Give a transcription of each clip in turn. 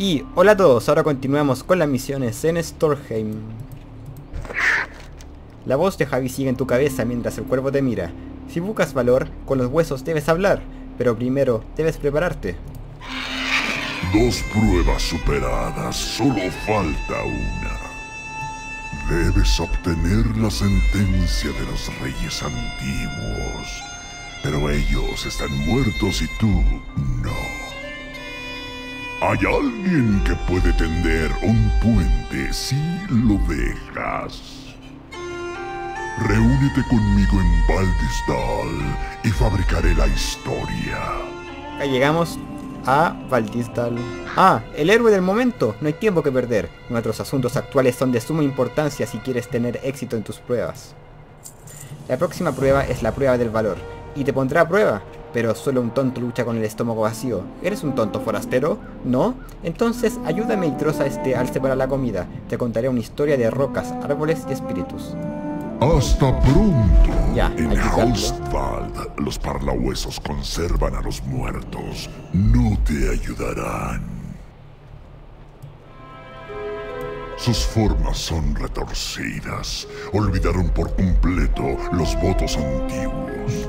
Y hola a todos, ahora continuamos con las misiones en Storheim. La voz de Javi sigue en tu cabeza mientras el cuervo te mira. Si buscas valor, con los huesos debes hablar, pero primero debes prepararte. Dos pruebas superadas, solo falta una. Debes obtener la sentencia de los reyes antiguos, pero ellos están muertos y tú no. Hay alguien que puede tender un puente si lo dejas. Reúnete conmigo en Valdisdal y fabricaré la historia. Acá llegamos a Valdisdal. Ah, el héroe del momento. No hay tiempo que perder. Nuestros asuntos actuales son de suma importancia si quieres tener éxito en tus pruebas. La próxima prueba es la prueba del valor. Y te pondrá a prueba. Pero solo un tonto lucha con el estómago vacío. ¿Eres un tonto forastero? ¿No? Entonces ayúdame y troza este alce para la comida. Te contaré una historia de rocas, árboles y espíritus. Hasta pronto. Ya, en. Haustwald, los parlahuesos conservan a los muertos. No te ayudarán. Sus formas son retorcidas. Olvidaron por completo los votos antiguos.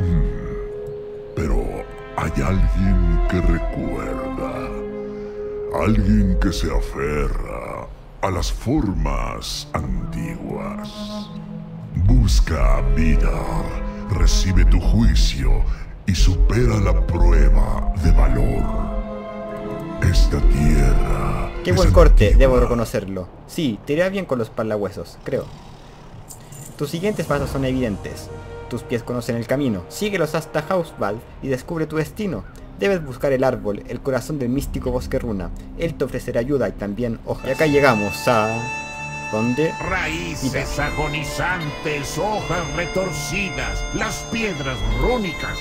Hay alguien que recuerda. Alguien que se aferra a las formas antiguas. Busca a Vidar, recibe tu juicio y supera la prueba de valor. Esta tierra. Qué buen corte, antigua. debo reconocerlo. Sí, te irá bien con los parlahuesos, creo. Tus siguientes pasos son evidentes. Tus pies conocen el camino. Síguelos hasta Hauswald y descubre tu destino. Debes buscar el árbol, el corazón del místico bosque runa. Él te ofrecerá ayuda y también hojas. Y acá llegamos a... ¿Dónde? Raíces agonizantes, hojas retorcidas, las piedras rúnicas.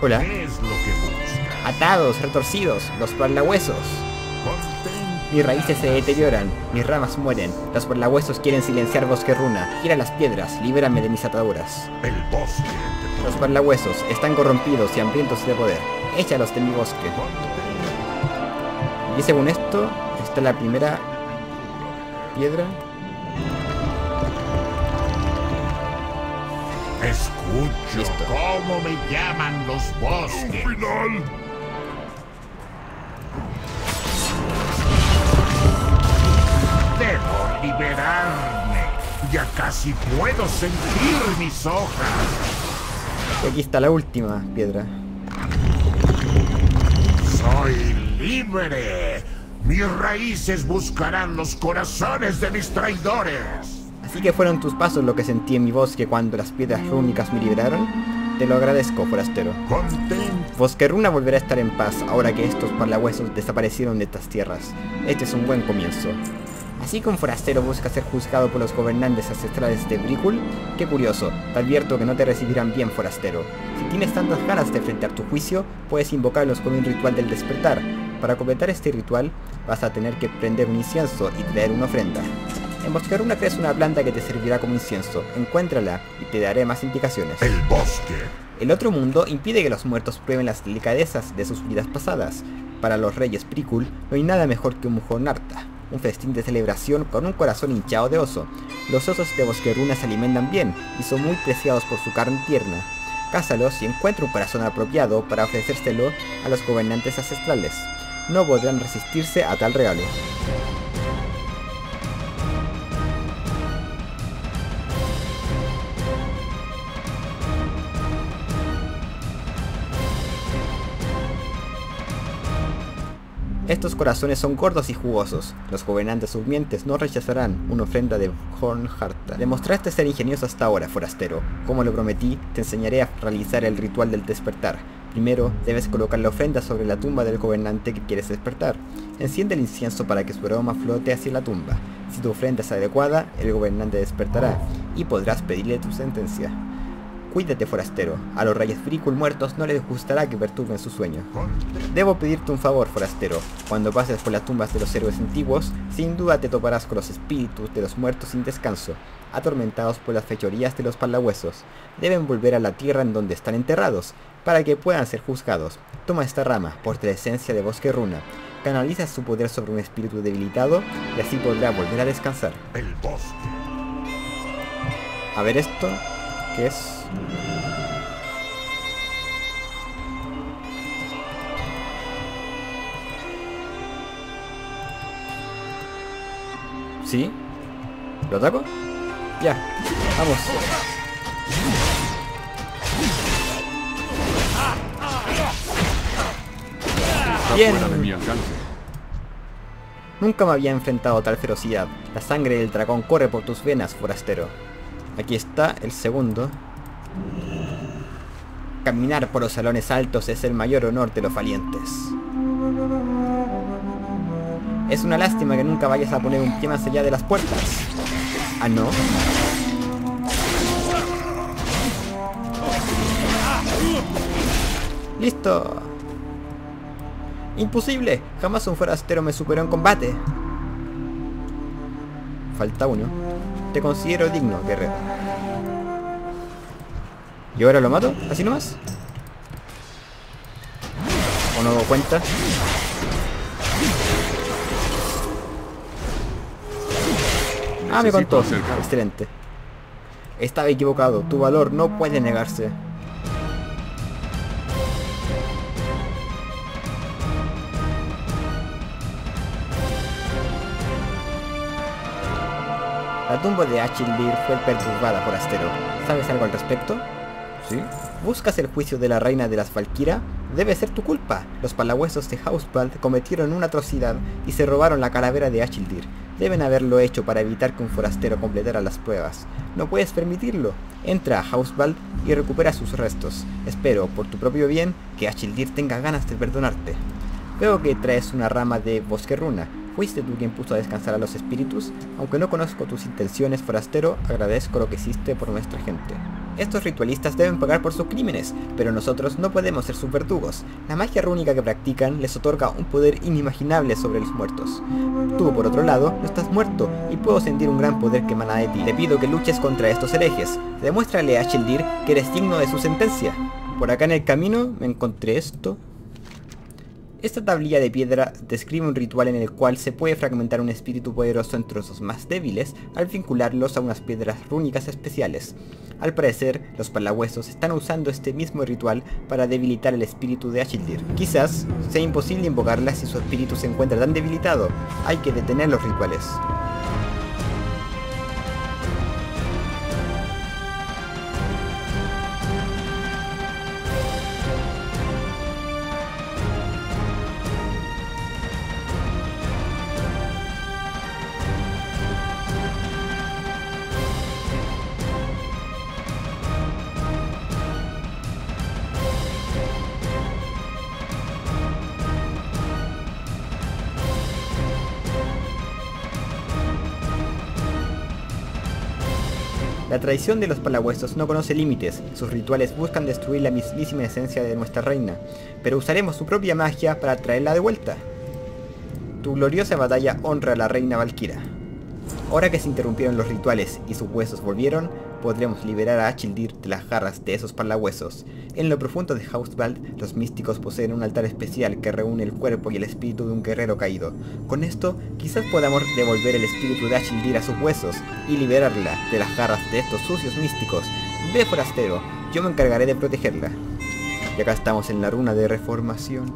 Hola. ¿Qué es lo que buscas? Atados, retorcidos, los parlahuesos. Mis raíces se deterioran, mis ramas mueren. Los parlahuesos quieren silenciar bosque runa. Gira las piedras, libérame de mis ataduras. El bosque Los parlahuesos están corrompidos y hambrientos de poder. Échalos de mi bosque. Y según esto, está la primera piedra. Escucho Listo. cómo me llaman los Un bosques. final. Liberarme. Ya casi puedo sentir mis hojas. Y aquí está la última piedra. Soy libre. Mis raíces buscarán los corazones de mis traidores. Así que fueron tus pasos lo que sentí en mi bosque cuando las piedras rúnicas me liberaron. Te lo agradezco, forastero. Contento. Bosque Runa volverá a estar en paz ahora que estos parlahuesos desaparecieron de estas tierras. Este es un buen comienzo. Así que un forastero busca ser juzgado por los gobernantes ancestrales de Bricul, qué curioso, te advierto que no te recibirán bien forastero. Si tienes tantas ganas de enfrentar tu juicio, puedes invocarlos con un ritual del despertar. Para completar este ritual, vas a tener que prender un incienso y traer una ofrenda. En Bosque Runa crees una planta que te servirá como incienso. Encuéntrala y te daré más indicaciones. El bosque. El otro mundo impide que los muertos prueben las delicadezas de sus vidas pasadas. Para los reyes Prikul no hay nada mejor que un Mujornarta, un festín de celebración con un corazón hinchado de oso. Los osos de Bosque Runa se alimentan bien y son muy preciados por su carne tierna. Cázalos y encuentra un corazón apropiado para ofrecérselo a los gobernantes ancestrales. No podrán resistirse a tal regalo. Estos corazones son gordos y jugosos. Los gobernantes durmientes no rechazarán una ofrenda de Hornharta. Demostraste ser ingenioso hasta ahora, forastero. Como lo prometí, te enseñaré a realizar el ritual del despertar. Primero, debes colocar la ofrenda sobre la tumba del gobernante que quieres despertar. Enciende el incienso para que su aroma flote hacia la tumba. Si tu ofrenda es adecuada, el gobernante despertará y podrás pedirle tu sentencia. Cuídate, forastero. A los reyes Fricul muertos no les gustará que perturben su sueño. Debo pedirte un favor, forastero. Cuando pases por las tumbas de los héroes antiguos, sin duda te toparás con los espíritus de los muertos sin descanso, atormentados por las fechorías de los palahuesos. Deben volver a la tierra en donde están enterrados, para que puedan ser juzgados. Toma esta rama, por la esencia de bosque runa. Canaliza su poder sobre un espíritu debilitado y así podrá volver a descansar. El bosque. A ver esto, ¿Sí? ¿Lo ataco? Ya, vamos. Bien. Nunca me había enfrentado a tal ferocidad. La sangre del dragón corre por tus venas, forastero. Aquí está el segundo. Caminar por los salones altos es el mayor honor de los valientes. Es una lástima que nunca vayas a poner un pie más allá de las puertas. Ah, no. ¡Listo! ¡Imposible! Jamás un forastero me superó en combate. Falta uno. Te considero digno, guerrero. ¿Y ahora lo mato? ¿Así nomás? ¿O no doy cuenta? Ah, me contó. Excelente. Estaba equivocado. Tu valor no puede negarse. La tumba de Achildir fue perturbada, forastero. ¿Sabes algo al respecto? ¿Sí? ¿Buscas el juicio de la reina de las Valkyria? Debe ser tu culpa. Los palahuesos de Hausbald cometieron una atrocidad y se robaron la calavera de Achildir. Deben haberlo hecho para evitar que un forastero completara las pruebas. No puedes permitirlo. Entra a Hausbald y recupera sus restos. Espero, por tu propio bien, que Achildir tenga ganas de perdonarte. Veo que traes una rama de bosque runa. ¿Fuiste tú quien puso a descansar a los espíritus? Aunque no conozco tus intenciones, forastero, agradezco lo que hiciste por nuestra gente. Estos ritualistas deben pagar por sus crímenes, pero nosotros no podemos ser sus verdugos. La magia rúnica que practican les otorga un poder inimaginable sobre los muertos. Tú, por otro lado, no estás muerto y puedo sentir un gran poder que emana de ti. Te pido que luches contra estos herejes. Demuéstrale a Sheldir que eres digno de su sentencia. Por acá en el camino me encontré esto. Esta tablilla de piedra describe un ritual en el cual se puede fragmentar un espíritu poderoso en trozos más débiles al vincularlos a unas piedras rúnicas especiales. Al parecer, los palahuesos están usando este mismo ritual para debilitar el espíritu de Achildir. Quizás sea imposible invocarla si su espíritu se encuentra tan debilitado. Hay que detener los rituales. La tradición de los palahuesos no conoce límites, sus rituales buscan destruir la mismísima esencia de nuestra reina, pero usaremos su propia magia para traerla de vuelta. Tu gloriosa batalla honra a la reina Valkyra. Ahora que se interrumpieron los rituales y sus huesos volvieron, podremos liberar a Achildir de las garras de esos palahuesos. En lo profundo de Hausbald, los místicos poseen un altar especial que reúne el cuerpo y el espíritu de un guerrero caído. Con esto, quizás podamos devolver el espíritu de Achildir a sus huesos y liberarla de las garras de estos sucios místicos. Ve forastero, yo me encargaré de protegerla. Y acá estamos en la runa de reformación.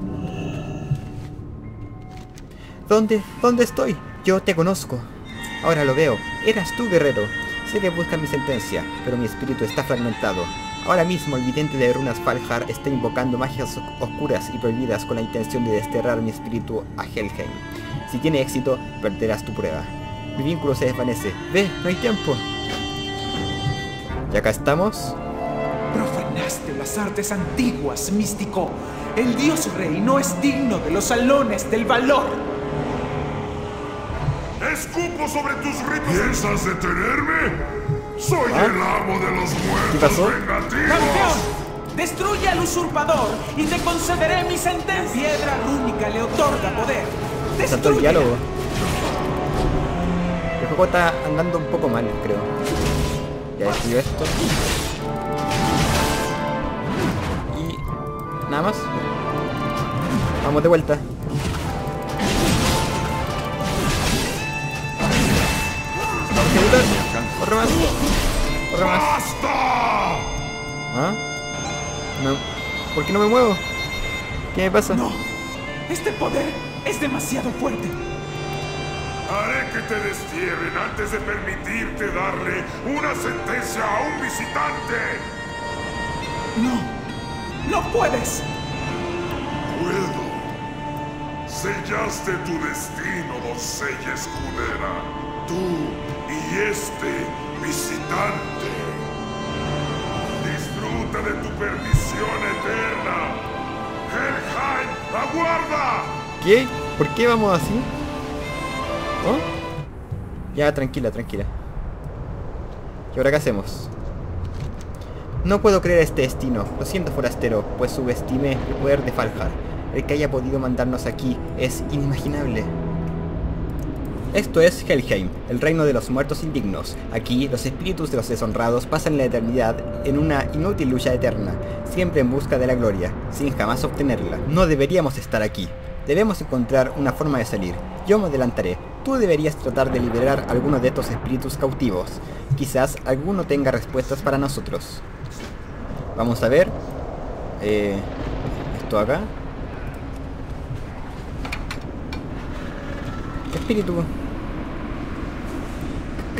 ¿Dónde? ¿Dónde estoy? Yo te conozco. Ahora lo veo. Eras tú, guerrero. Sé que buscas mi sentencia, pero mi espíritu está fragmentado. Ahora mismo el vidente de runas Faljar está invocando magias oscuras y prohibidas con la intención de desterrar mi espíritu a Helheim. Si tiene éxito, perderás tu prueba. Mi vínculo se desvanece. Ve, no hay tiempo. Y acá estamos. Profanaste las artes antiguas, místico. El dios rey no es digno de los salones del valor. ¡Escupo sobre tus ritos! ¿Piensas detenerme? Soy ¿Ah? el amo de los muertos ¿Qué pasó? vengativos. ¡Campeón! Destruye al usurpador y te concederé mi sentencia. Piedra rúnica le otorga poder. Saltó el diálogo. El juego está andando un poco mal, creo. Ya destruyó esto. Y nada más. Vamos de vuelta. Corre más. Corre más. ¡Basta! ¿Ah? No. ¿Por qué no me muevo? ¿Qué me pasa? No. Este poder es demasiado fuerte. Haré que te destierren antes de permitirte darle una sentencia a un visitante. No. No puedes. Puedo. Sellaste tu destino, doncella escudera. Tú y este visitante. Disfruta de tu perdición eterna. Helheim, aguarda. ¿Qué? ¿Por qué vamos así? ¿Oh? Ya, tranquila, tranquila. ¿Y ahora qué hacemos? No puedo creer este destino. Lo siento, forastero, pues subestimé el poder de Faljar. El que haya podido mandarnos aquí es inimaginable. Esto es Helheim, el reino de los muertos indignos. Aquí, los espíritus de los deshonrados pasan la eternidad en una inútil lucha eterna, siempre en busca de la gloria, sin jamás obtenerla. No deberíamos estar aquí. Debemos encontrar una forma de salir. Yo me adelantaré. Tú deberías tratar de liberar alguno de estos espíritus cautivos. Quizás alguno tenga respuestas para nosotros. Vamos a ver. Eh, esto acá. Espíritu.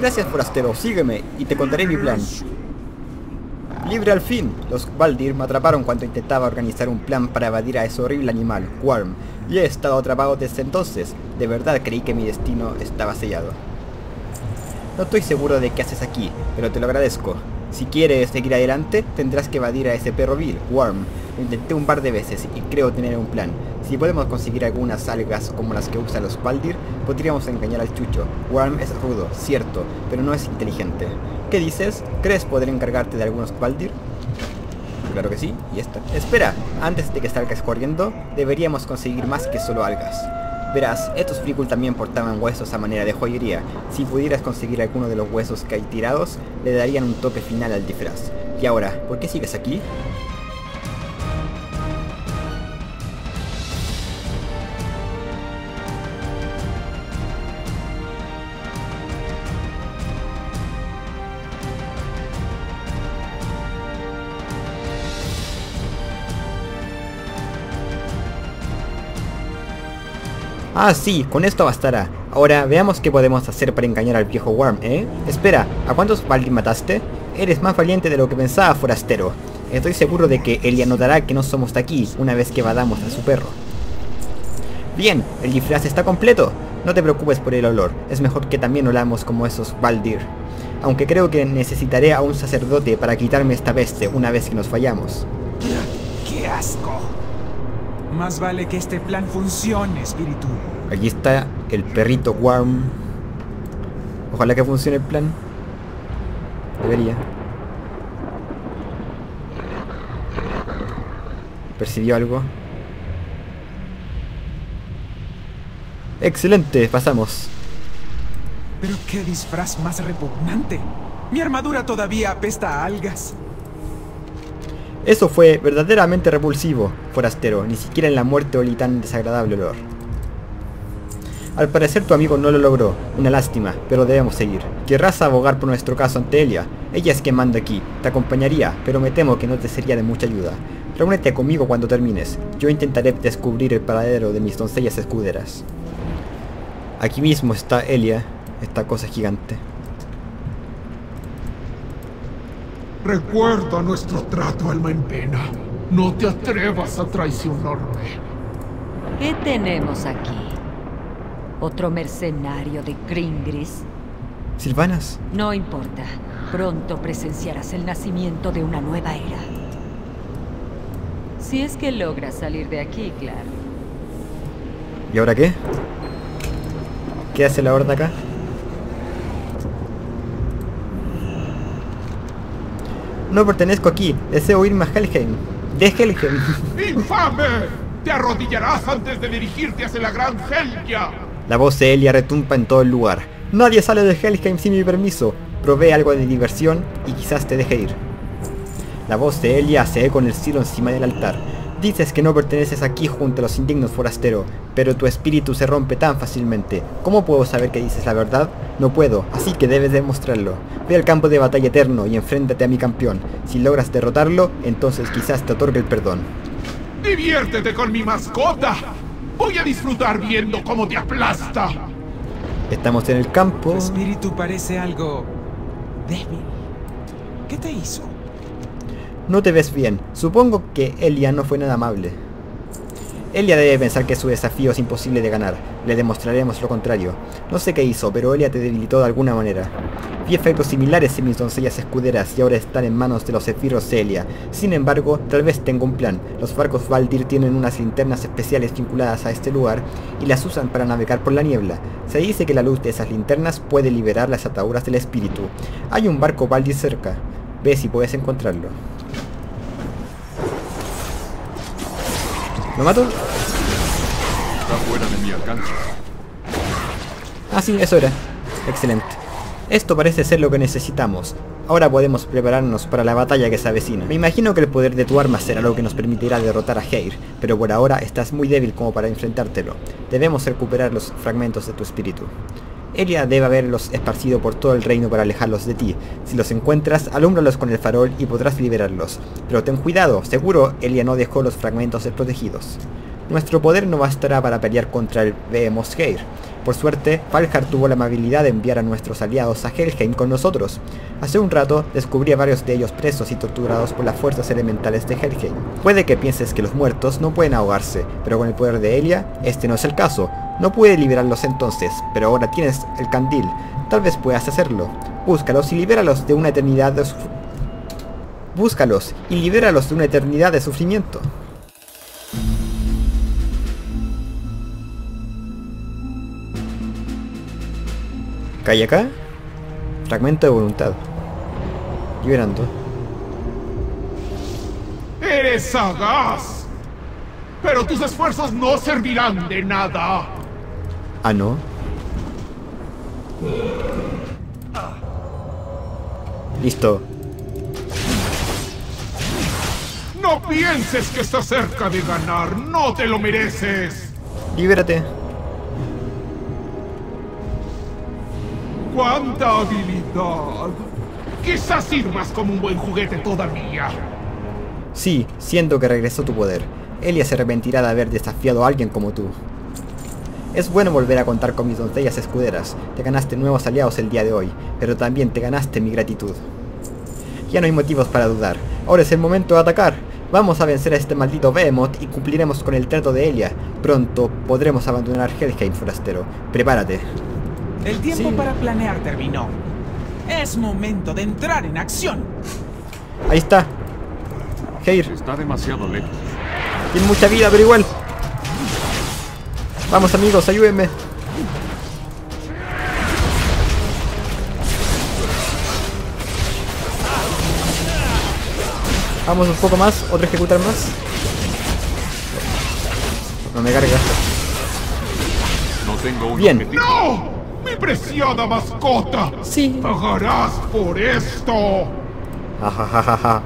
Gracias, forastero. Sígueme y te contaré mi plan. Libre al fin. Los Baldir me atraparon cuando intentaba organizar un plan para evadir a ese horrible animal, Worm. Y he estado atrapado desde entonces. De verdad creí que mi destino estaba sellado. No estoy seguro de qué haces aquí, pero te lo agradezco. Si quieres seguir adelante, tendrás que evadir a ese perro vil, Worm. Lo intenté un par de veces y creo tener un plan. Si podemos conseguir algunas algas como las que usan los Baldir, podríamos engañar al chucho. Worm es rudo, cierto, pero no es inteligente. ¿Qué dices? ¿Crees poder encargarte de algunos Baldir? Claro que sí, y esta. Espera, antes de que salgas corriendo, deberíamos conseguir más que solo algas. Verás, estos Fricul también portaban huesos a manera de joyería. Si pudieras conseguir alguno de los huesos que hay tirados, le darían un toque final al disfraz. Y ahora, ¿por qué sigues aquí? Ah, sí, con esto bastará. Ahora veamos qué podemos hacer para engañar al viejo Worm, ¿eh? Espera, ¿a cuántos Baldir mataste? Eres más valiente de lo que pensaba, forastero. Estoy seguro de que Elia notará que no somos de aquí una vez que vadamos a su perro. Bien, el disfraz está completo. No te preocupes por el olor, es mejor que también olamos como esos Baldir. Aunque creo que necesitaré a un sacerdote para quitarme esta peste una vez que nos fallamos. ¡Qué asco! Más vale que este plan funcione, espíritu. Aquí está el perrito Worm. Ojalá que funcione el plan. Debería. ¿Percibió algo? Excelente, pasamos. Pero qué disfraz más repugnante. Mi armadura todavía apesta a algas. Eso fue verdaderamente repulsivo, forastero. Ni siquiera en la muerte olí tan desagradable olor. Al parecer tu amigo no lo logró. Una lástima, pero debemos seguir. Querrás abogar por nuestro caso ante Elia. Ella es quien manda aquí. Te acompañaría, pero me temo que no te sería de mucha ayuda. Reúnete conmigo cuando termines. Yo intentaré descubrir el paradero de mis doncellas escuderas. Aquí mismo está Elia, esta cosa gigante. Recuerda nuestro trato, alma en pena. No te atrevas a traicionarme. ¿Qué tenemos aquí? ¿Otro mercenario de Kringris? Silvanas, No importa. Pronto presenciarás el nacimiento de una nueva era. Si es que logras salir de aquí, claro. ¿y ahora qué? ¿Qué hace la horda acá? No pertenezco aquí. Deseo irme a Helheim. De Helheim. ¡Infame! Te arrodillarás antes de dirigirte hacia la gran Helgia. La voz de Elia retumba en todo el lugar. Nadie sale de Helheim sin mi permiso. Provee algo de diversión y quizás te deje ir. La voz de Elia hace eco en el cielo encima del altar. Dices que no perteneces aquí junto a los indignos forasteros, pero tu espíritu se rompe tan fácilmente. ¿Cómo puedo saber que dices la verdad? No puedo, así que debes demostrarlo. Ve al campo de batalla eterno y enfréntate a mi campeón. Si logras derrotarlo, entonces quizás te otorgue el perdón. ¡Diviértete con mi mascota! Voy a disfrutar viendo cómo te aplasta. Estamos en el campo. Tu espíritu parece algo débil. ¿Qué te hizo? No te ves bien. Supongo que Elia no fue nada amable. Elia debe pensar que su desafío es imposible de ganar. Le demostraremos lo contrario. No sé qué hizo, pero Elia te debilitó de alguna manera. Vi efectos similares en mis doncellas escuderas y ahora están en manos de los esbirros de Elia. Sin embargo, tal vez tengo un plan. Los barcos Valdir tienen unas linternas especiales vinculadas a este lugar y las usan para navegar por la niebla. Se dice que la luz de esas linternas puede liberar las ataduras del espíritu. Hay un barco Valdir cerca. Ve si puedes encontrarlo. ¿Lo mato? Está fuera de mi alcance. Ah, sí, eso era. Excelente. Esto parece ser lo que necesitamos. Ahora podemos prepararnos para la batalla que se avecina. Me imagino que el poder de tu arma será lo que nos permitirá derrotar a Heir, pero por ahora estás muy débil como para enfrentártelo. Debemos recuperar los fragmentos de tu espíritu. Elia debe haberlos esparcido por todo el reino para alejarlos de ti. Si los encuentras, alúmbralos con el farol y podrás liberarlos. Pero ten cuidado, seguro Elia no dejó los fragmentos desprotegidos. Nuestro poder no bastará para pelear contra el Behemoth Geir. Por suerte, Faljar tuvo la amabilidad de enviar a nuestros aliados a Helheim con nosotros. Hace un rato descubrí a varios de ellos presos y torturados por las fuerzas elementales de Helheim. Puede que pienses que los muertos no pueden ahogarse, pero con el poder de Elia, este no es el caso. No puede liberarlos entonces, pero ahora tienes el candil. Tal vez puedas hacerlo. Búscalos y libéralos de una eternidad de suf- Búscalos y libéralos de una eternidad de sufrimiento. Calle acá. Fragmento de voluntad. Liberando. ¡Eres sagaz! Pero tus esfuerzos no servirán de nada. Ah, no. Listo. No pienses que estás cerca de ganar. No te lo mereces. Libérate. ¡Cuánta habilidad! Quizás sirvas como un buen juguete todavía. Sí, siento que regresó tu poder. Elia se arrepentirá de haber desafiado a alguien como tú. Es bueno volver a contar con mis doncellas escuderas. Te ganaste nuevos aliados el día de hoy, pero también te ganaste mi gratitud. Ya no hay motivos para dudar. Ahora es el momento de atacar. Vamos a vencer a este maldito Behemoth y cumpliremos con el trato de Elia. Pronto podremos abandonar Helheim, forastero. Prepárate. El tiempo Sí. para planear terminó. Es momento de entrar en acción. Ahí está. Heir, Está demasiado lejos. tiene mucha vida, pero igual. Vamos amigos, ayúdenme. Vamos un poco más, otro ejecutar más. No me carga. No tengo un Bien. objetivo. ¡No! ¡Mi preciada mascota! Sí. ¡Pagarás por esto! Ajajajaja.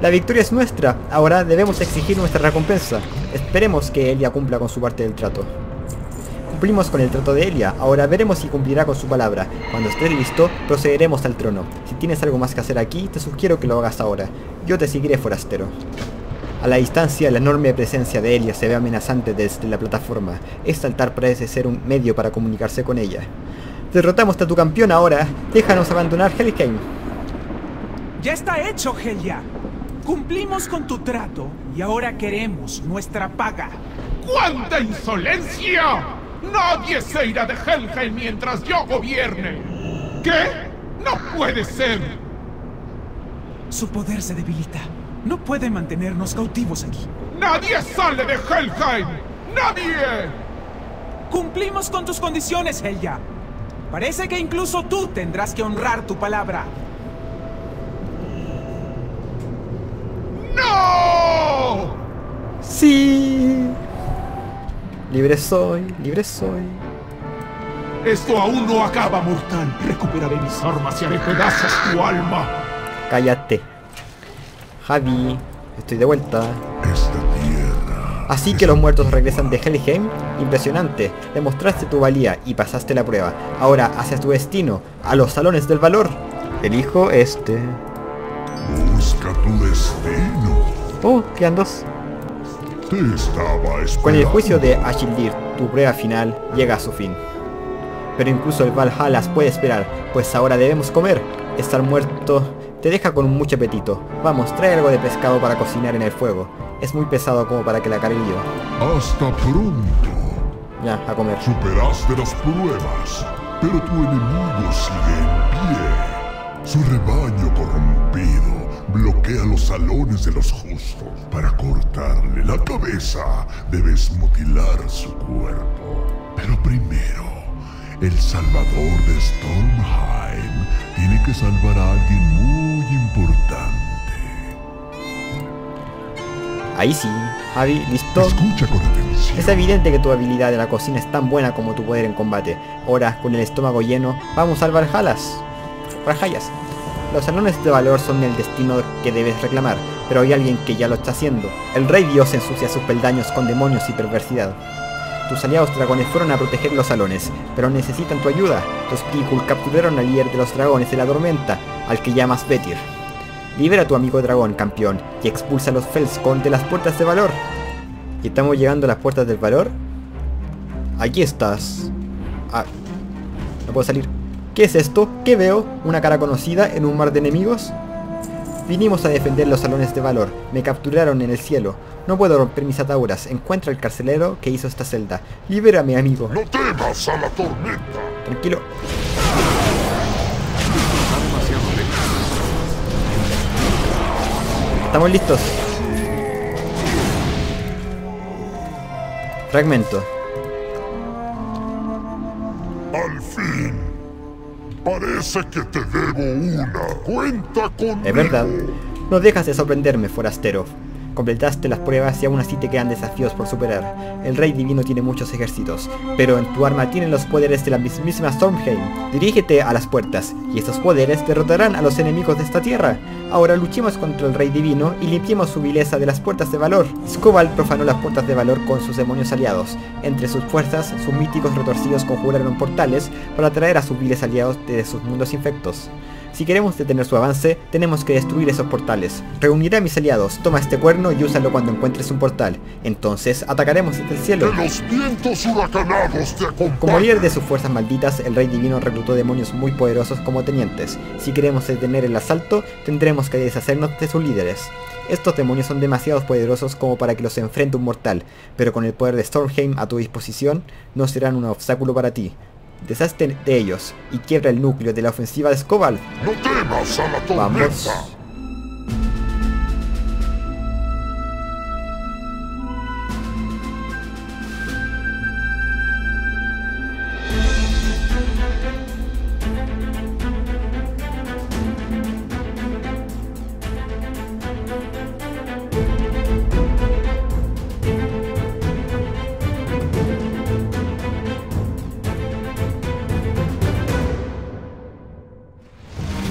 La victoria es nuestra. Ahora debemos exigir nuestra recompensa. Esperemos que Elia cumpla con su parte del trato. Cumplimos con el trato de Elia. Ahora veremos si cumplirá con su palabra. Cuando estés listo, procederemos al trono. Si tienes algo más que hacer aquí, te sugiero que lo hagas ahora. Yo te seguiré, forastero. A la distancia, la enorme presencia de Elia se ve amenazante desde la plataforma. Este altar parece ser un medio para comunicarse con ella. Derrotamos a tu campeón ahora. Déjanos abandonar Helheim. Ya está hecho, Helia. Cumplimos con tu trato y ahora queremos nuestra paga. ¡Cuánta insolencia! Nadie se irá de Helheim mientras yo gobierne. ¿Qué? No puede ser. Su poder se debilita. No puede mantenernos cautivos aquí. Nadie sale de Helheim. Nadie. Cumplimos con tus condiciones, Helya. Parece que incluso tú tendrás que honrar tu palabra. ¡No! Sí. Libre soy, libre soy. Esto aún no acaba, mortal. Recuperaré mis armas y haré pedazos tu alma. Cállate. Javi, estoy de vuelta. Esta tierra. Así que los muertos regresan de Helheim. Impresionante. Demostraste tu valía y pasaste la prueba. Ahora hacia tu destino, a los salones del valor. Elijo este. Busca tu destino. Oh, quedan dos. Te estaba esperando. Con el juicio de Ashildir, tu prueba final llega a su fin. Pero incluso el Valhalla puede esperar, pues ahora debemos comer. Estar muerto te deja con mucho apetito. Vamos, trae algo de pescado para cocinar en el fuego. Es muy pesado como para que la cargue yo. Hasta pronto. Ya, a comer. Superaste las pruebas, pero tu enemigo sigue en pie. Su rebaño corrompido bloquea los salones de los justos. Para cortarle la cabeza, debes mutilar su cuerpo. Pero primero, el salvador de Stormheim tiene que salvar a alguien muy importante. Ahí sí. Javi, listo. Escucha con atención. Es evidente que tu habilidad de la cocina es tan buena como tu poder en combate. Ahora, con el estómago lleno, vamos al Valhallas. Valhallas. Los salones de valor son el destino que debes reclamar, pero hay alguien que ya lo está haciendo. El rey dios ensucia sus peldaños con demonios y perversidad. Tus aliados dragones fueron a proteger los salones, pero necesitan tu ayuda. Los Pikul capturaron al líder de los dragones de la tormenta, al que llamas Betir. Libera a tu amigo dragón, campeón, y expulsa a los Felskon de las puertas de valor. ¿Y estamos llegando a las puertas del valor? Aquí estás. Ah, no puedo salir. ¿Qué es esto? ¿Qué veo? ¿Una cara conocida en un mar de enemigos? Vinimos a defender los salones de valor. Me capturaron en el cielo. No puedo romper mis ataduras. Encuentra al carcelero que hizo esta celda. Libérame, amigo. No temas a la tormenta. Tranquilo. Estamos listos. Fragmento. Al fin. Parece que te debo una. Cuenta conmigo. Es verdad. No dejas de sorprenderme, forastero. Completaste las pruebas y aún así te quedan desafíos por superar. El Rey Divino tiene muchos ejércitos, pero en tu arma tienen los poderes de la mismísima Stormheim. Dirígete a las puertas, y estos poderes derrotarán a los enemigos de esta tierra. Ahora luchemos contra el Rey Divino y limpiemos su vileza de las puertas de valor. Skobal profanó las puertas de valor con sus demonios aliados. Entre sus fuerzas, sus míticos retorcidos conjuraron portales para atraer a sus viles aliados de sus mundos infectos. Si queremos detener su avance, tenemos que destruir esos portales. Reuniré a mis aliados, toma este cuerno y úsalo cuando encuentres un portal. Entonces atacaremos desde el cielo. Que los vientos huracanados te acompañen. Como líder de sus fuerzas malditas, el Rey Divino reclutó demonios muy poderosos como tenientes. Si queremos detener el asalto, tendremos que deshacernos de sus líderes. Estos demonios son demasiado poderosos como para que los enfrente un mortal, pero con el poder de Stormheim a tu disposición, no serán un obstáculo para ti. Deshazte de ellos y quiebra el núcleo de la ofensiva de Skobal. No temas a la tormenta. Vamos.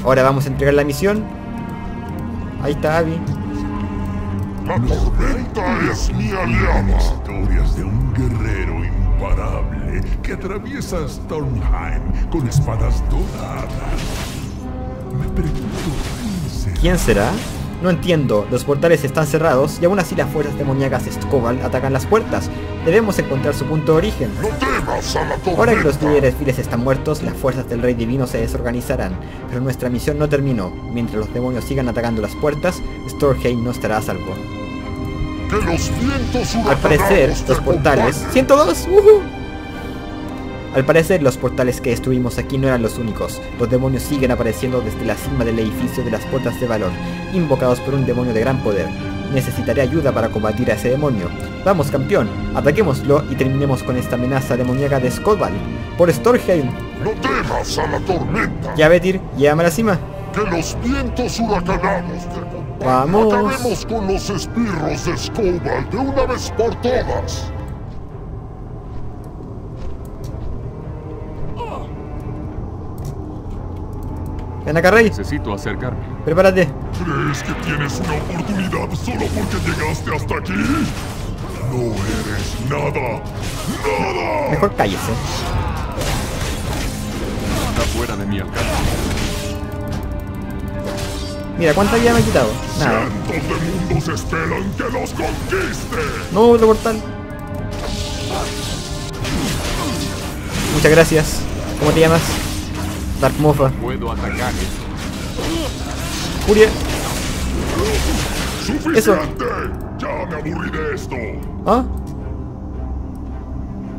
Ahora vamos a entregar la misión. Ahí está Abby. La tormenta es mi aliada. Historias de un guerrero imparable que atraviesa Stormheim con espadas doradas. Me pregunto quién será. ¿Quién será? No entiendo, los portales están cerrados y aún así las fuerzas demoníacas de atacan las puertas. Debemos encontrar su punto de origen. No temas a la tormenta. Ahora que los líderes files están muertos, las fuerzas del Rey Divino se desorganizarán. Pero nuestra misión no terminó. Mientras los demonios sigan atacando las puertas, Stormheim no estará a salvo. Que los vientos Al parecer, los portales... acompañen. 102! ¡Ujú! Al parecer, los portales que destruimos aquí no eran los únicos. Los demonios siguen apareciendo desde la cima del edificio de las puertas de valor, invocados por un demonio de gran poder. Necesitaré ayuda para combatir a ese demonio. Vamos, campeón, ataquémoslo y terminemos con esta amenaza demoníaca de Skodval. Por Stormheim. No temas a la tormenta. Ya, Betir, llévame a la cima. que los vientos huracanados te. Vamos. Acabemos con los esbirros de Scobal de una vez por todas. Ven acá, Rey. Necesito acercarme. Prepárate. ¿Crees que tienes una oportunidad solo porque llegaste hasta aquí? No eres nada. ¡Nada! Mejor cállese. Está fuera de mi alcance. Mira, ¿cuánta vida me he quitado? Nada. Cientos de mundos esperan que los conquiste. No, otro portal. Muchas gracias. ¿Cómo te llamas? Dark Mofa. Puedo atacar esto. Furia. ¡Suficiente! Ya me aburrí de esto. ¿Ah?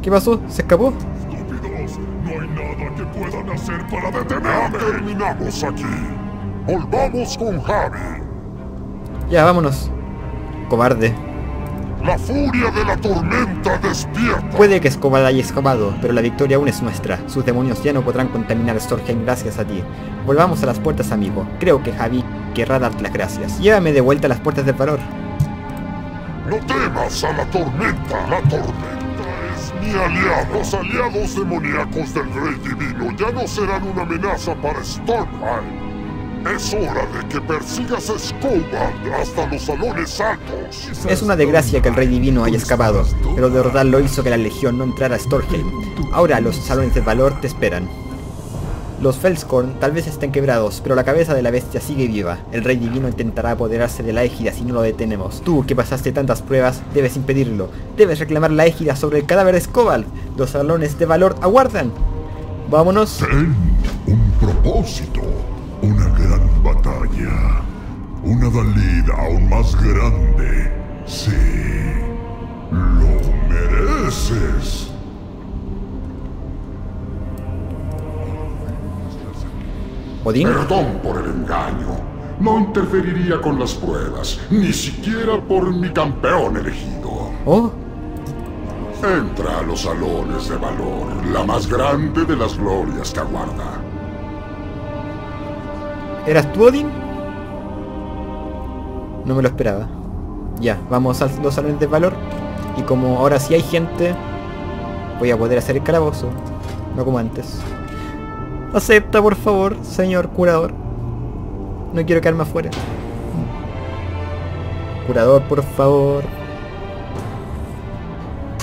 ¿Qué pasó? ¿Se escapó? Estúpidos, no hay nada que puedan hacer para detenerme. Ya terminamos aquí. Volvamos con Javi. Ya, vámonos. Cobarde. La furia de la tormenta despierta. Puede que Escobar haya escapado, pero la victoria aún es nuestra. Sus demonios ya no podrán contaminar Storheim gracias a ti. Volvamos a las puertas, amigo. Creo que Javi querrá darte las gracias. Llévame de vuelta a las puertas del valor. No temas a la tormenta. La tormenta es mi aliado. Los aliados demoníacos del Rey Divino ya no serán una amenaza para Stormheim. Es hora de que persigas a Scobald hasta los salones altos. Es una desgracia que el Rey Divino haya escapado, pero derrotarlo hizo que la Legión no entrara a Storheim. Ahora los salones del valor te esperan. Los Felskorn tal vez estén quebrados, pero la cabeza de la bestia sigue viva. El Rey Divino intentará apoderarse de la égida si no lo detenemos. Tú, que pasaste tantas pruebas, debes impedirlo. Debes reclamar la égida sobre el cadáver de Scobald. Los salones de valor aguardan. Vámonos. Ten un propósito, una gran batalla, una Dalid aún más grande. Sí, lo mereces. Odín. Perdón por el engaño. No interferiría con las pruebas, ni siquiera por mi campeón elegido. Oh, Entra a los salones de valor, la más grande de las glorias te aguarda. ¿Eras tú Odín? No me lo esperaba. Ya, vamos a los salones de valor. Y como ahora sí hay gente, voy a poder hacer el calabozo. No como antes. Acepta, por favor, señor curador. No quiero quedarme afuera. Curador, por favor.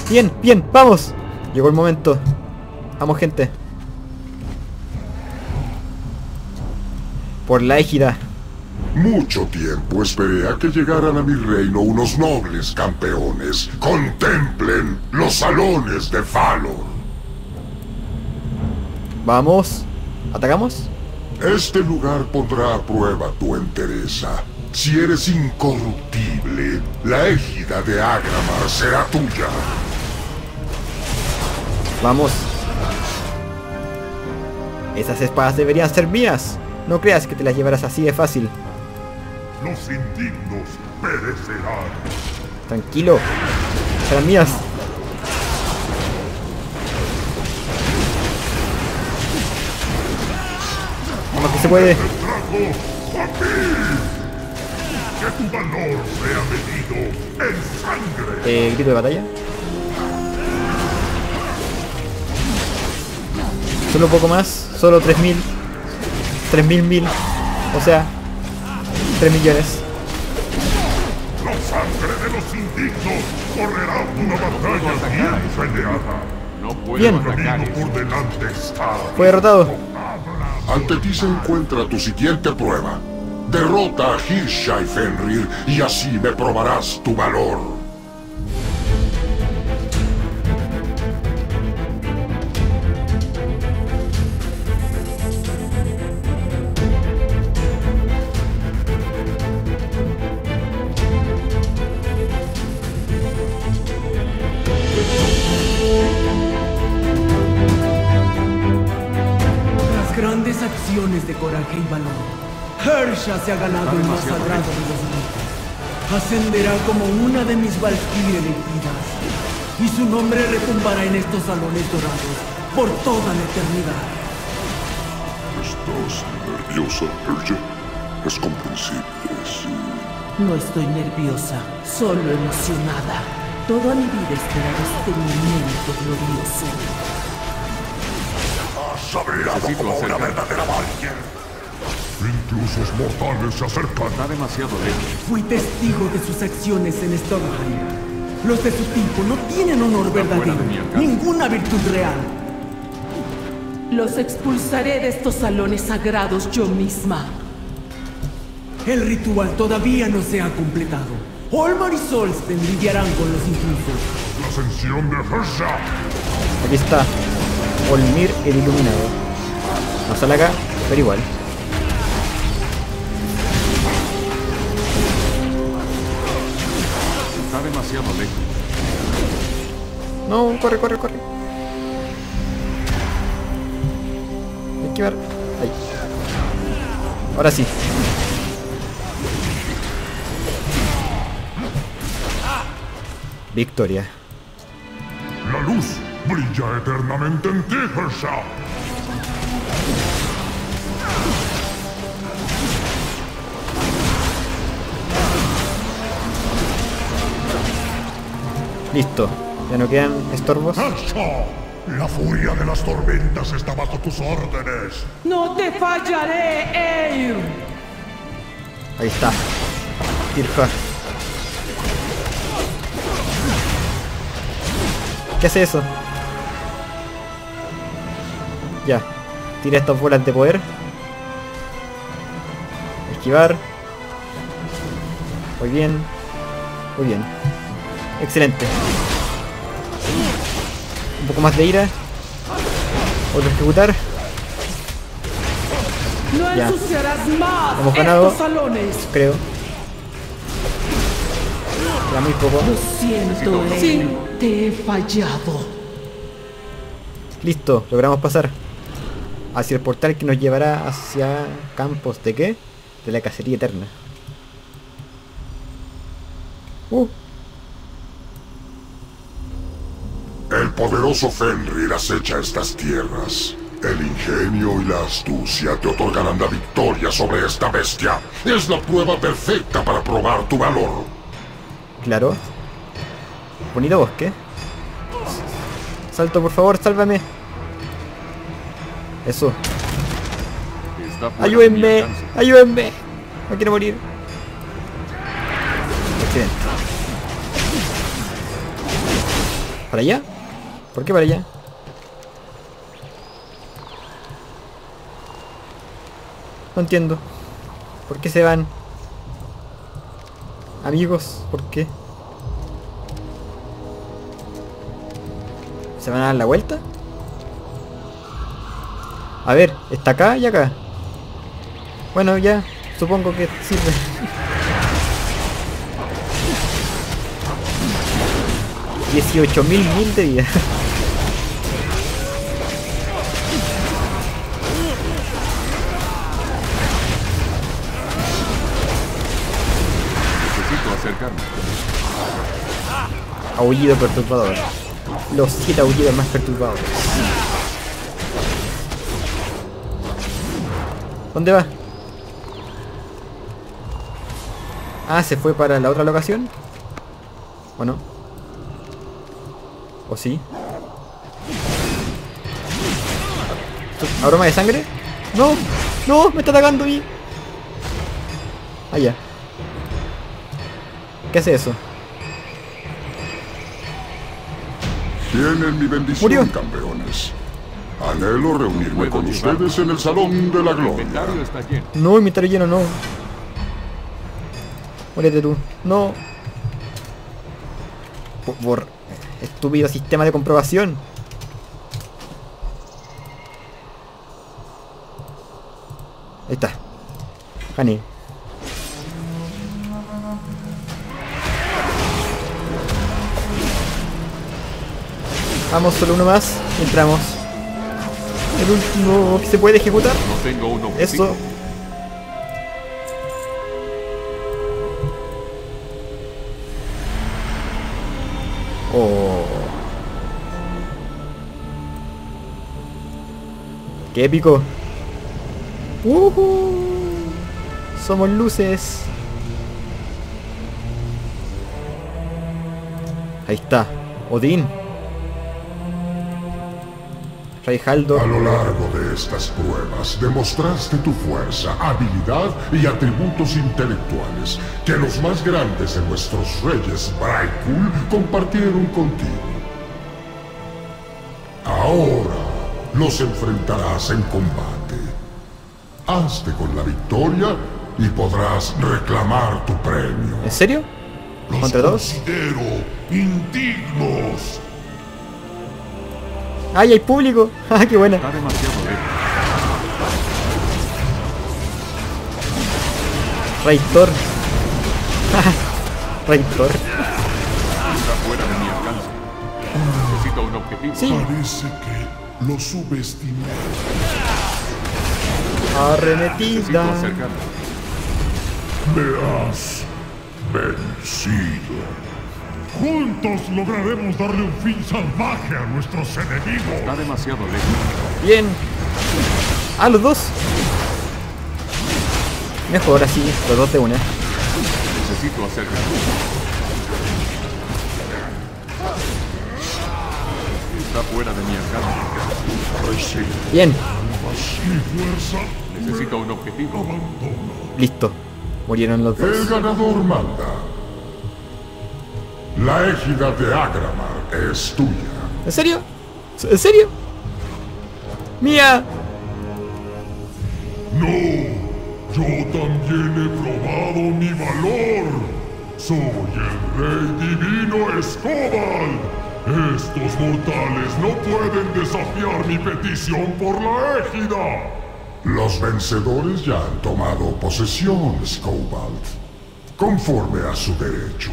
Bien, bien, vamos. Llegó el momento. Vamos, gente. Por la égida. Mucho tiempo esperé a que llegaran a mi reino unos nobles campeones. Contemplen los salones de Valor. Vamos. ¿Atacamos? Este lugar pondrá a prueba tu entereza. Si eres incorruptible, la égida de Agramar será tuya. Vamos. Esas espadas deberían ser mías. No creas que te las llevarás así de fácil. Los indignos perecerán. Tranquilo. Serán mías. Vamos que se puede. Que tu valor sea medido en sangre. Eh, grito de batalla. Solo un poco más. Solo 3000. 3000 mil. O sea, 3 millones. La sangre de los indignos correrá una batalla bien peleada. No puedo Bien. atacar por delante está. Fue derrotado. Ante ti se encuentra tu siguiente prueba. Derrota a Hirsha y Fenrir y así me probarás tu valor. Grandes acciones de coraje y valor, Hersha se ha ganado el más sagrado de los mitos. Ascenderá como una de mis Valkyrie elegidas, y su nombre retumbará en estos salones dorados por toda la eternidad. ¿Estás nerviosa, Herge? Es comprensible, sí. No estoy nerviosa, solo emocionada. Toda mi vida esperaba este momento glorioso. Has Necesito como una verdadera Valkyr. Intrusos mortales se acercan. Está demasiado lejos. Fui testigo de sus acciones en Stormheim. Los de su tipo no tienen honor verdadero, ninguna virtud real. Los expulsaré de estos salones sagrados yo misma. El ritual todavía no se ha completado. Olmar y Solsten lidiarán con los intrusos. La ascensión de Hersha. Aquí está. Olmir el iluminado. No sale acá, pero igual. Está demasiado lejos. No, corre, corre, corre. Hay que ver. Ahí. Ahora sí. Victoria. Brilla eternamente en ti, Hersha. Listo. Ya no quedan estorbos. Hersha. La furia de las tormentas está bajo tus órdenes. ¡No te fallaré, Eir! Ahí está. Tirja. ¿Qué hace eso? Ya. Tira estas bolas de poder. Esquivar. Muy bien. Muy bien. Excelente. Un poco más de ira. Otro ejecutar. ¡No Ya. más Hemos ganado. Creo. Queda muy poco. Lo siento, Eir. Te he fallado. Listo, logramos pasar hacia el portal que nos llevará hacia campos de qué? De la cacería eterna. Uh, El poderoso Fenrir acecha estas tierras. El ingenio y la astucia te otorgarán la victoria sobre esta bestia. Es la prueba perfecta para probar tu valor. claro. Bonito bosque. Salto, por favor, sálvame. Eso. Ayúdenme, ayúdenme. No quiero morir. Excelente. ¿Para allá? ¿Por qué para allá? No entiendo. ¿Por qué se van? Amigos, ¿por qué? ¿Se van a dar la vuelta? A ver, está acá y acá. Bueno, ya, supongo que sirve. Dieciocho mil mil de vida. Necesito acercarme. Aullido perturbador. Los siete aullidos más perturbadores. ¿Dónde va? Ah, ¿se fue para la otra locación? ¿O no? ¿O sí? ¿Aroma de sangre? ¡No! ¡No! ¡Me está atacando mí! Ah, ya. ¿Qué hace eso? Tienen mi bendición, Murió. campeones. Anhelo reunirme con ustedes en el Salón de la Gloria. No, inventario lleno, no. Muérete tú. No. Por, por estúpido sistema de comprobación. Ahí está. Gané. Vamos, solo uno más. Entramos. El último que se puede ejecutar. No tengo un objetivo. Eso. Oh. Qué épico. ¡Uhu! Somos luces. Ahí está. Odín. A lo largo de estas pruebas demostraste tu fuerza, habilidad y atributos intelectuales que los más grandes de nuestros reyes Brightpool compartieron contigo. Ahora los enfrentarás en combate. Hazte con la victoria y podrás reclamar tu premio. ¿En serio? Los ¿Contra dos? considero indignos. ¡Ay, hay público! ¡Ah, qué buena! Está demasiado. Rey Thor. Está fuera de mi alcance. Necesito un objetivo. Sí. Parece que lo subestimé. Arremetida. Me has vencido. Juntos lograremos darle un fin salvaje a nuestros enemigos. Está demasiado lejos. Bien. Ah, los dos. Mejor así, los dos de una. Necesito acercarme. Está fuera de mi alcance. Bien. Necesito un objetivo. Listo. Murieron los El dos. ganador manda. La égida de Agramar es tuya. ¿En serio? ¿En serio? ¡Mía! No, yo también he probado mi valor. Soy el rey divino Escobal. Estos mortales no pueden desafiar mi petición por la égida. Los vencedores ya han tomado posesión, Scobalt. Conforme a su derecho.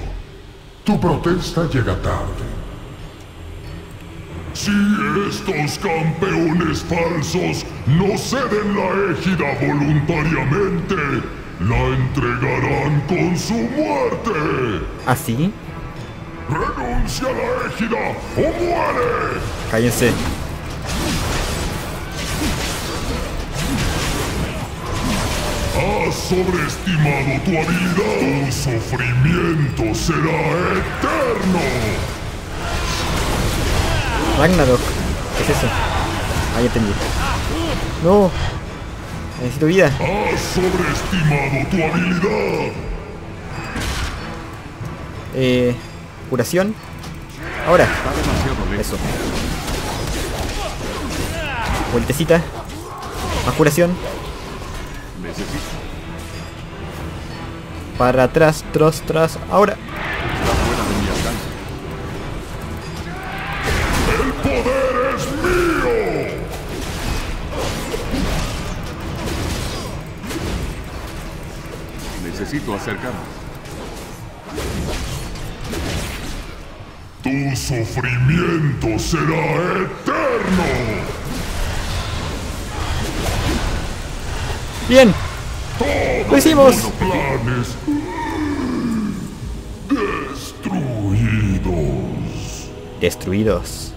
Tu protesta llega tarde. Si estos campeones falsos no ceden la égida voluntariamente, la entregarán con su muerte. ¿Así? ¡Renuncia a la égida o muere! Cállense. Has sobreestimado tu habilidad. Tu sufrimiento será eterno. Ragnarok. ¿Qué es eso? Ah, ya entendí. No. Necesito vida. Has sobreestimado tu habilidad. Eh. Curación. Ahora. Eso. Vueltecita. Más curación. Necesito. Para atrás, tras, tras. Ahora. Está fuera de mi alcance. El poder es mío. Necesito acercarme. Tu sufrimiento será eterno. Bien. Lo hicimos. Planes destruidos. Destruidos.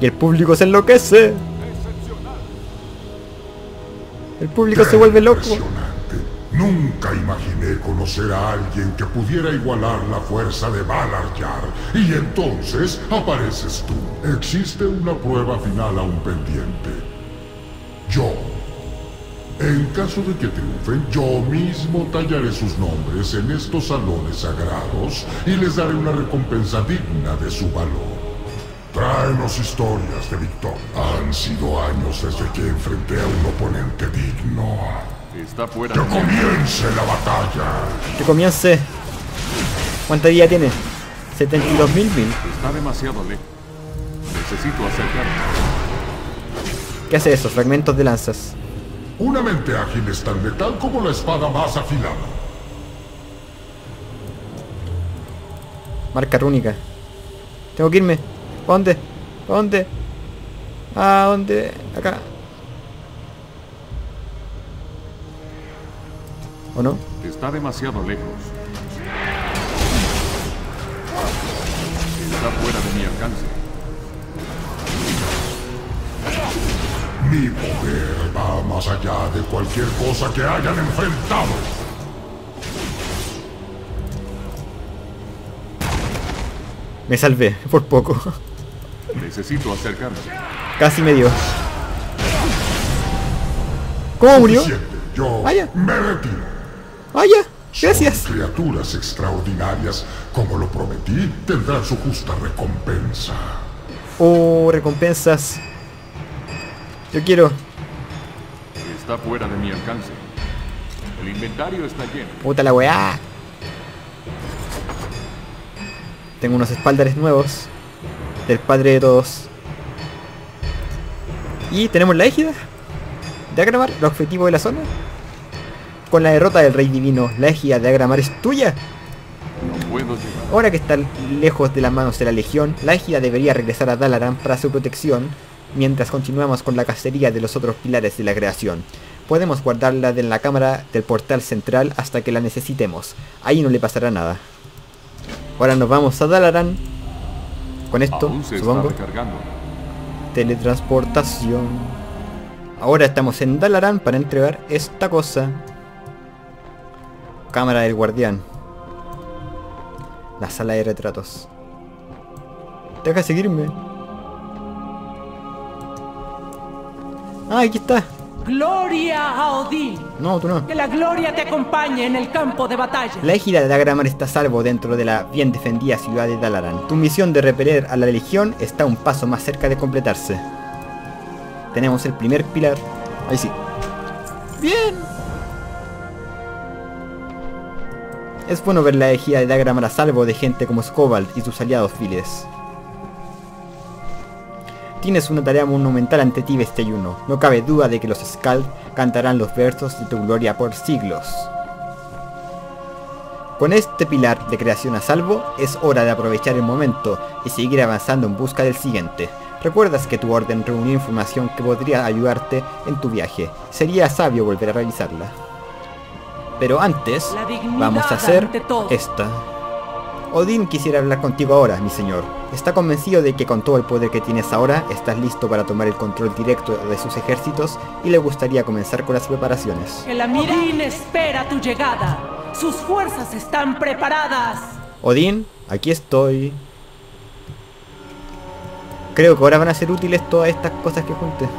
Y el público se enloquece. El público se vuelve loco. Nunca imaginé conocer a alguien que pudiera igualar la fuerza de Valar Yar. Y entonces apareces tú. Existe una prueba final aún pendiente. Yo. En caso de que triunfen, yo mismo tallaré sus nombres en estos salones sagrados y les daré una recompensa digna de su valor. Tráenos historias de victoria. Han sido años desde que enfrenté a un oponente digno. Está fuera ¡Que comience la batalla! Que comience. ¿Cuánta vida tiene? 72 mil mil. Está demasiado lejos. Necesito acercarme. ¿Qué hace eso? Fragmentos de lanzas. Una mente ágil es tan letal como la espada más afilada. Marca rúnica. Tengo que irme. ¿A dónde? ¿A dónde? ¿A dónde? Acá. ¿O no? Está demasiado lejos. Está fuera de mi alcance. Mi poder Va más allá de cualquier cosa que hayan enfrentado. Me salvé, por poco. Necesito acercarme. Casi me dio. ¿Cómo murió? Yo Vaya. me retiro. Vaya, gracias. Son criaturas extraordinarias. Como lo prometí, tendrán su justa recompensa. Oh, recompensas. Yo quiero. Está fuera de mi alcance. El inventario está lleno. Puta la weá. Tengo unos espaldares nuevos. Del padre de todos. Y tenemos la égida. De Agramar, el objetivo de la zona. Con la derrota del rey divino, la égida de Agramar es tuya. No puedo llegar. Ahora que está lejos de las manos de la legión, la égida debería regresar a Dalaran para su protección, mientras continuamos con la cacería de los otros pilares de la creación. Podemos guardarla en la cámara del portal central hasta que la necesitemos. Ahí no le pasará nada. Ahora nos vamos a Dalaran. Con esto, supongo. Teletransportación. Ahora estamos en Dalaran para entregar esta cosa. Cámara del guardián. La sala de retratos. Deja de seguirme. Ah, aquí está. Gloria a Odín. No, tú no. Que la gloria te acompañe en el campo de batalla. La égida de Dagramar está a salvo dentro de la bien defendida ciudad de Dalaran. Tu misión de repeler a la legión está un paso más cerca de completarse. Tenemos el primer pilar. Ahí sí. Bien. Es bueno ver la égida de Dagramar a salvo de gente como Scobald y sus aliados files. Tienes una tarea monumental ante ti, Bestiayuno. No cabe duda de que los Skald cantarán los versos de tu gloria por siglos. Con este pilar de creación a salvo, es hora de aprovechar el momento y seguir avanzando en busca del siguiente. Recuerdas que tu orden reunió información que podría ayudarte en tu viaje. Sería sabio volver a revisarla. Pero antes, vamos a hacer esta. Odín quisiera hablar contigo ahora, mi señor. Está convencido de que con todo el poder que tienes ahora, estás listo para tomar el control directo de sus ejércitos y le gustaría comenzar con las preparaciones. La Mirin espera tu llegada. Sus fuerzas están preparadas. Odín, aquí estoy. Creo que ahora van a ser útiles todas estas cosas que ya.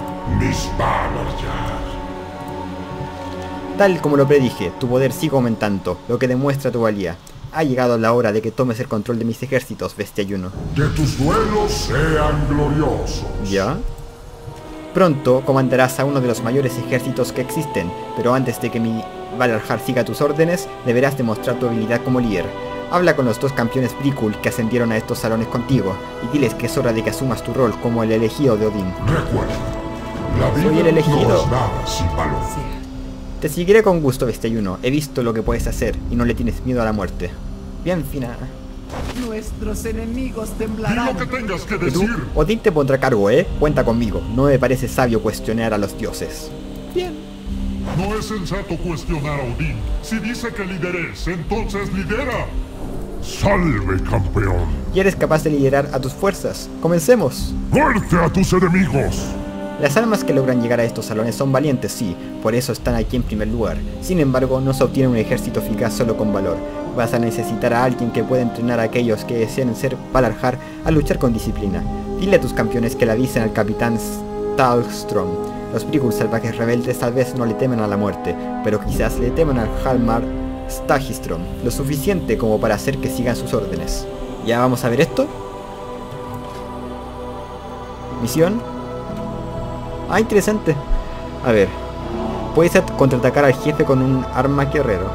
Tal como lo predije, tu poder sigue aumentando, lo que demuestra tu valía. Ha llegado la hora de que tomes el control de mis ejércitos, Bestiayuno. Que tus duelos sean gloriosos. ¿Ya? Pronto comandarás a uno de los mayores ejércitos que existen, pero antes de que mi Valarjar siga tus órdenes, deberás demostrar tu habilidad como líder. Habla con los dos campeones Bricul que ascendieron a estos salones contigo, y diles que es hora de que asumas tu rol como el elegido de Odín. Recuerda, la vida Soy el elegido. no es nada sin valor. Te seguiré con gusto, Bestiayuno. He visto lo que puedes hacer y no le tienes miedo a la muerte. Bien, fina. Nuestros enemigos temblarán. lo que tengas que ¿Y tú? decir. Odín te pondrá a cargo, ¿eh? Cuenta conmigo. No me parece sabio cuestionar a los dioses. No es sensato cuestionar a Odín. Si dice que lideres, entonces lidera. Salve, campeón. Y eres capaz de liderar a tus fuerzas. Comencemos. Muerte a tus enemigos. Las almas que logran llegar a estos salones son valientes, sí, por eso están aquí en primer lugar. Sin embargo, no se obtiene un ejército eficaz solo con valor. Vas a necesitar a alguien que pueda entrenar a aquellos que deseen ser Palarjar a luchar con disciplina. Dile a tus campeones que le avisen al capitán Stalstrom. Los Brigul salvajes rebeldes tal vez no le temen a la muerte, pero quizás le temen al Halmar Stagistrom, lo suficiente como para hacer que sigan sus órdenes. ¿Ya vamos a ver esto? Misión Ah, interesante. A ver. Puedes at- contraatacar al jefe con un arma guerrero.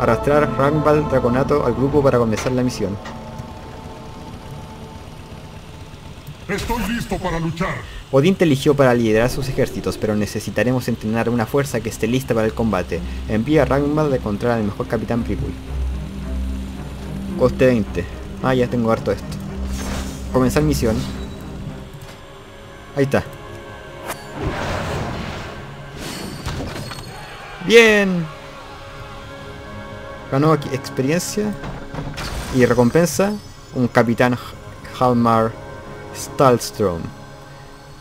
Arrastrar Rangbal Draconato al grupo para comenzar la misión. Estoy listo para luchar. Odín te eligió para liderar sus ejércitos, pero necesitaremos entrenar una fuerza que esté lista para el combate. Envía a Rangbal de encontrar al mejor capitán Prikul. Coste 20. Ah, ya tengo harto esto. Comenzar misión. Ahí está. Bien. Ganó aquí experiencia y recompensa un capitán Halmar Stalstrom.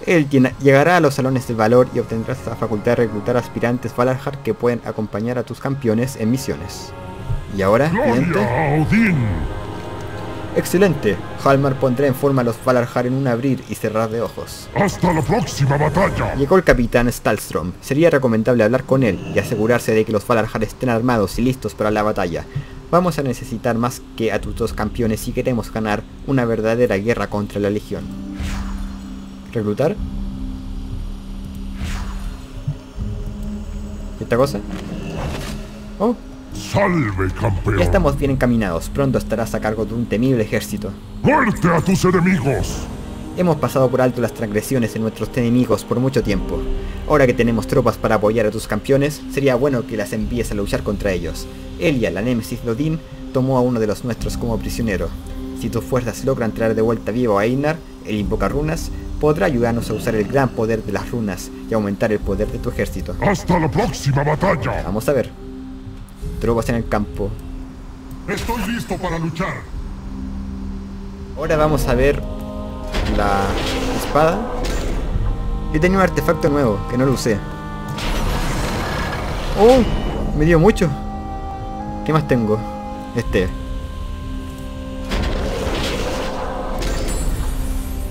Él tiene- llegará a los salones de valor y obtendrás la facultad de reclutar aspirantes Valarjar que pueden acompañar a tus campeones en misiones. ¿Y ahora, cliente? Excelente. Halmar pondrá en forma a los Valarjar en un abrir y cerrar de ojos. ¡Hasta la próxima batalla! Llegó el capitán Stalstrom. Sería recomendable hablar con él y asegurarse de que los Valarjar estén armados y listos para la batalla. Vamos a necesitar más que a tus dos campeones si queremos ganar una verdadera guerra contra la Legión. ¿Reclutar? ¿Y esta cosa? Oh, ¡Salve, campeón! ya estamos bien encaminados. Pronto estarás a cargo de un temible ejército. ¡Muerte a tus enemigos! Hemos pasado por alto las transgresiones de nuestros enemigos por mucho tiempo. Ahora que tenemos tropas para apoyar a tus campeones, sería bueno que las envíes a luchar contra ellos. Elia, la némesis de Odín, tomó a uno de los nuestros como prisionero. Si tus fuerzas logran traer de vuelta vivo a Einar, el invoca runas, podrá ayudarnos a usar el gran poder de las runas y aumentar el poder de tu ejército. ¡Hasta la próxima batalla! Vamos a ver. Tropas en el campo. Estoy listo para luchar. Ahora vamos a ver la espada. Yo tenía un artefacto nuevo que no lo usé. ¡Oh! Me dio mucho. ¿Qué más tengo? Este.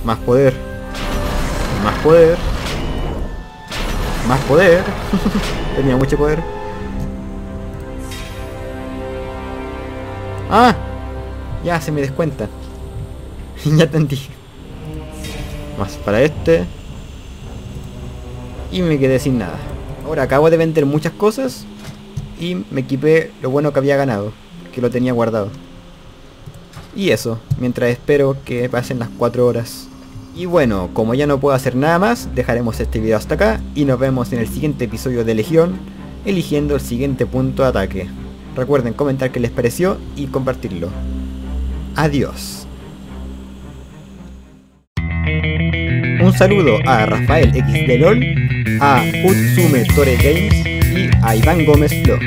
Más poder. Más poder. Más poder. tenía mucho poder. ¡Ah! Ya se me descuenta. ya entendí. Más para este. Y me quedé sin nada. Ahora acabo de vender muchas cosas. Y me equipé lo bueno que había ganado. Que lo tenía guardado. Y eso, mientras espero que pasen las 4 horas. Y bueno, como ya no puedo hacer nada más, dejaremos este video hasta acá y nos vemos en el siguiente episodio de Legión, eligiendo el siguiente punto de ataque. Recuerden comentar qué les pareció y compartirlo. Adiós. Un saludo a Rafael X de a Utsume Tore Games y a Iván Gómez Flow.